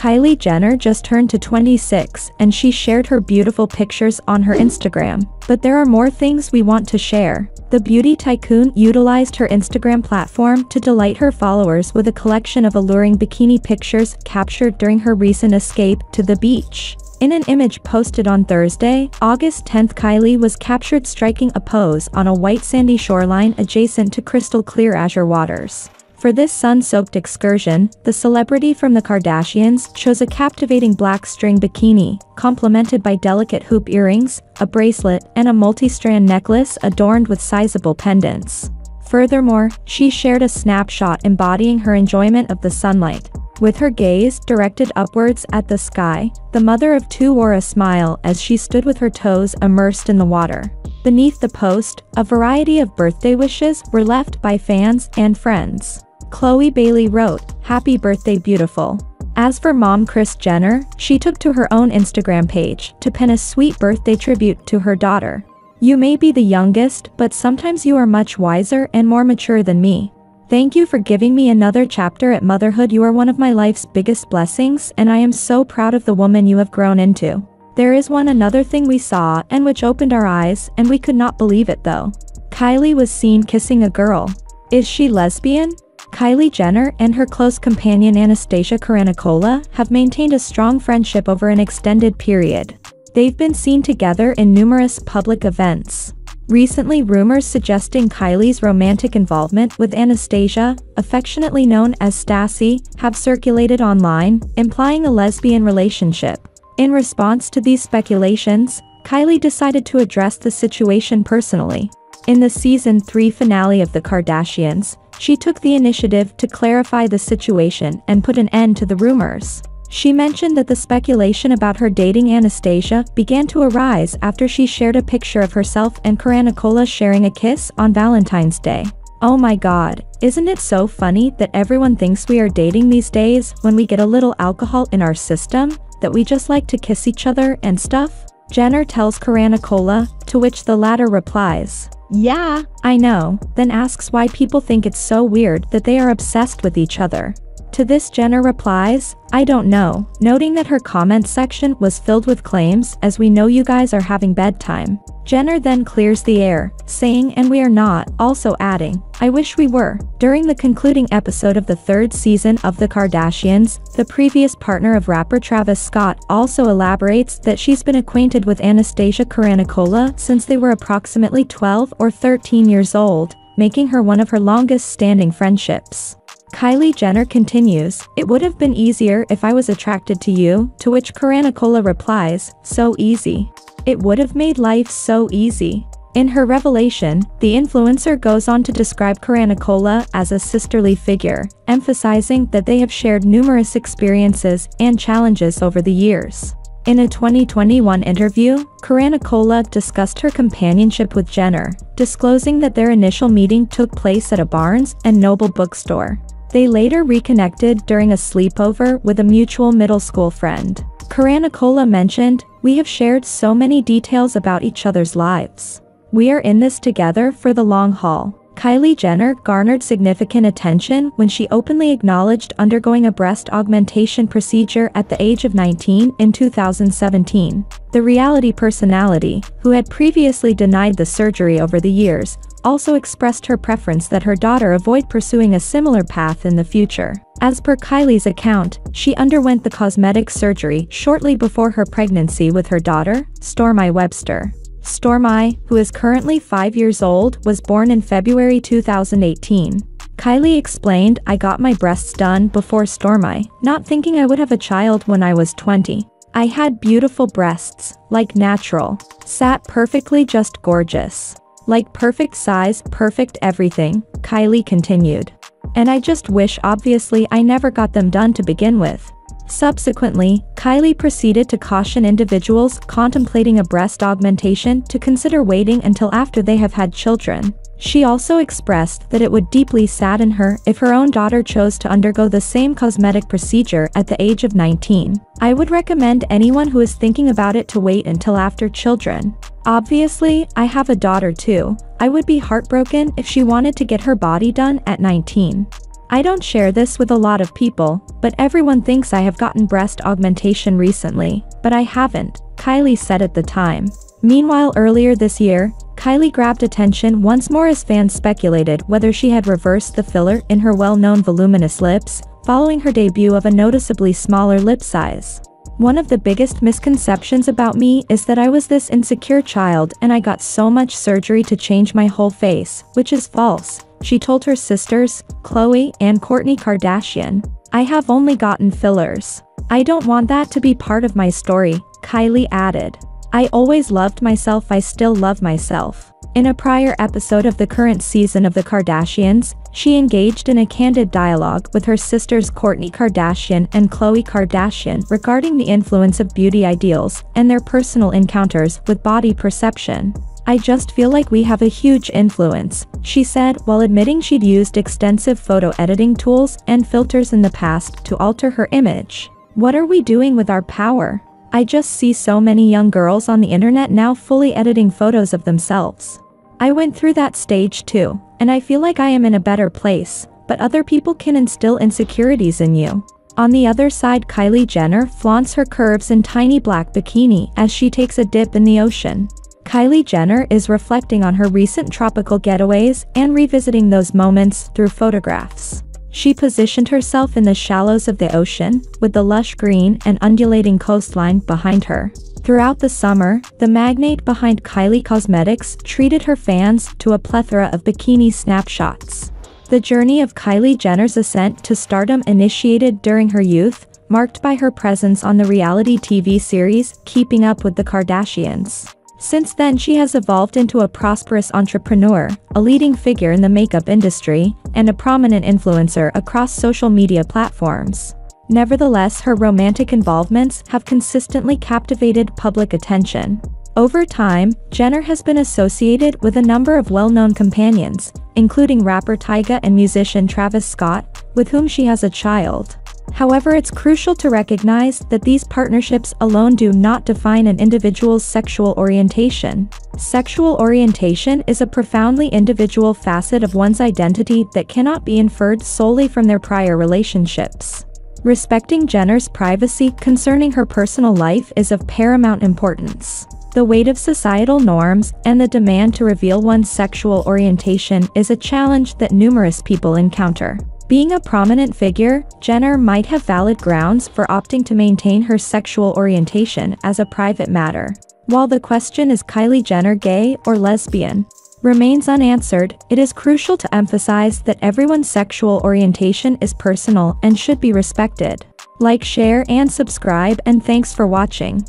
Kylie Jenner just turned to 26 and she shared her beautiful pictures on her Instagram. But there are more things we want to share. The beauty tycoon utilized her Instagram platform to delight her followers with a collection of alluring bikini pictures captured during her recent escape to the beach. In an image posted on Thursday, August 10, Kylie was captured striking a pose on a white sandy shoreline adjacent to crystal clear azure waters. For this sun-soaked excursion, the celebrity from the Kardashians chose a captivating black string bikini, complemented by delicate hoop earrings, a bracelet, and a multi-strand necklace adorned with sizable pendants. Furthermore, she shared a snapshot embodying her enjoyment of the sunlight. With her gaze directed upwards at the sky, the mother of two wore a smile as she stood with her toes immersed in the water. Beneath the post, a variety of birthday wishes were left by fans and friends. Chloe Bailey wrote, Happy birthday beautiful. As for mom Kris Jenner, she took to her own Instagram page to pen a sweet birthday tribute to her daughter. You may be the youngest, but sometimes you are much wiser and more mature than me. Thank you for giving me another chapter at motherhood. You are one of my life's biggest blessings, and I am so proud of the woman you have grown into. There is one another thing we saw and which opened our eyes, and we could not believe it though. Kylie was seen kissing a girl. Is she lesbian? Kylie Jenner and her close companion Anastasia Karanikolaou have maintained a strong friendship over an extended period. They've been seen together in numerous public events. Recently rumors suggesting Kylie's romantic involvement with Anastasia, affectionately known as Stassie, have circulated online, implying a lesbian relationship. In response to these speculations, Kylie decided to address the situation personally. In the season 3 finale of The Kardashians, she took the initiative to clarify the situation and put an end to the rumors. She mentioned that the speculation about her dating Anastasia began to arise after she shared a picture of herself and Karanikolaou sharing a kiss on Valentine's Day. Oh my god, isn't it so funny that everyone thinks we are dating these days when we get a little alcohol in our system, that we just like to kiss each other and stuff? Jenner tells Karanikolaou, to which the latter replies, yeah, I know, then asks why people think it's so weird that they are obsessed with each other. To this Jenner replies, I don't know, noting that her comment section was filled with claims as we know you guys are having bedtime. Jenner then clears the air, saying and we are not, also adding, I wish we were. During the concluding episode of the third season of The Kardashians, the previous partner of rapper Travis Scott also elaborates that she's been acquainted with Anastasia Karanikolaou since they were approximately 12 or 13 years old, making her one of her longest-standing friendships. Kylie Jenner continues, It would have been easier if I was attracted to you, to which Karanikolaou replies, so easy. It would have made life so easy. In her revelation, the influencer goes on to describe Karanikolaou as a sisterly figure, emphasizing that they have shared numerous experiences and challenges over the years. In a 2021 interview, Karanikolaou discussed her companionship with Jenner, disclosing that their initial meeting took place at a Barnes & Noble bookstore. They later reconnected during a sleepover with a mutual middle school friend. Karanikolaou mentioned, We have shared so many details about each other's lives. We are in this together for the long haul. Kylie Jenner garnered significant attention when she openly acknowledged undergoing a breast augmentation procedure at the age of 19 in 2017. The reality personality, who had previously denied the surgery over the years, also expressed her preference that her daughter avoid pursuing a similar path in the future. As per Kylie's account, she underwent the cosmetic surgery shortly before her pregnancy with her daughter, Stormi Webster. Stormi, who is currently 5 years old, was born in February 2018. Kylie explained, I got my breasts done before Stormi, not thinking I would have a child when I was 20. I had beautiful breasts, like natural. Sat perfectly just gorgeous. Like perfect size, perfect everything, Kylie continued. And I just wish obviously I never got them done to begin with. Subsequently, Kylie proceeded to caution individuals contemplating a breast augmentation to consider waiting until after they have had children. She also expressed that it would deeply sadden her if her own daughter chose to undergo the same cosmetic procedure at the age of 19. I would recommend anyone who is thinking about it to wait until after children. Obviously, I have a daughter too. I would be heartbroken if she wanted to get her body done at 19. I don't share this with a lot of people, but everyone thinks I have gotten breast augmentation recently, but I haven't, Kylie said at the time. Meanwhile earlier this year, Kylie grabbed attention once more as fans speculated whether she had reversed the filler in her well-known voluminous lips, following her debut of a noticeably smaller lip size. One of the biggest misconceptions about me is that I was this insecure child and I got so much surgery to change my whole face, which is false, she told her sisters, Khloe and Kourtney Kardashian. I have only gotten fillers. I don't want that to be part of my story, Kylie added. I always loved myself I still love myself. In a prior episode of the current season of The Kardashians, she engaged in a candid dialogue with her sisters Kourtney Kardashian and Khloe Kardashian regarding the influence of beauty ideals and their personal encounters with body perception. I just feel like we have a huge influence, she said while admitting she'd used extensive photo editing tools and filters in the past to alter her image. What are we doing with our power? I just see so many young girls on the internet now fully editing photos of themselves. I went through that stage too, and I feel like I am in a better place, but other people can instill insecurities in you. On the other side Kylie Jenner flaunts her curves in tiny black bikini as she takes a dip in the ocean. Kylie Jenner is reflecting on her recent tropical getaways and revisiting those moments through photographs. She positioned herself in the shallows of the ocean, with the lush green and undulating coastline behind her. Throughout the summer, the magnate behind Kylie Cosmetics treated her fans to a plethora of bikini snapshots. The journey of Kylie Jenner's ascent to stardom initiated during her youth, marked by her presence on the reality TV series Keeping Up with the Kardashians. Since then she has evolved into a prosperous entrepreneur, a leading figure in the makeup industry, and a prominent influencer across social media platforms. Nevertheless her romantic involvements have consistently captivated public attention. Over time, Jenner has been associated with a number of well-known companions, including rapper Tyga and musician Travis Scott, with whom she has a child. However it's crucial to recognize that these partnerships alone do not define an individual's sexual orientation. Sexual orientation is a profoundly individual facet of one's identity that cannot be inferred solely from their prior relationships. Respecting Jenner's privacy concerning her personal life is of paramount importance. The weight of societal norms and the demand to reveal one's sexual orientation is a challenge that numerous people encounter. Being a prominent figure, Jenner might have valid grounds for opting to maintain her sexual orientation as a private matter. While the question is Kylie Jenner gay or lesbian, remains unanswered, it is crucial to emphasize that everyone's sexual orientation is personal and should be respected. Like share and subscribe and thanks for watching.